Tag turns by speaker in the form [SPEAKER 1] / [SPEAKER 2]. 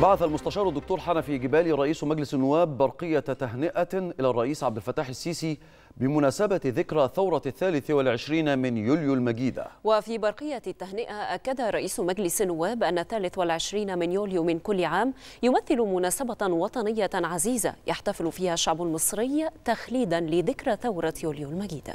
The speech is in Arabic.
[SPEAKER 1] بعث المستشار الدكتور حنفي جبالي رئيس مجلس النواب برقية تهنئة إلى الرئيس عبد الفتاح السيسي بمناسبة ذكرى ثورة الثالث والعشرين من يوليو المجيدة
[SPEAKER 2] وفي برقية التهنئة أكد رئيس مجلس النواب أن الثالث والعشرين من يوليو من كل عام يمثل مناسبة وطنية عزيزة يحتفل فيها الشعب المصري تخليدا لذكرى ثورة يوليو المجيدة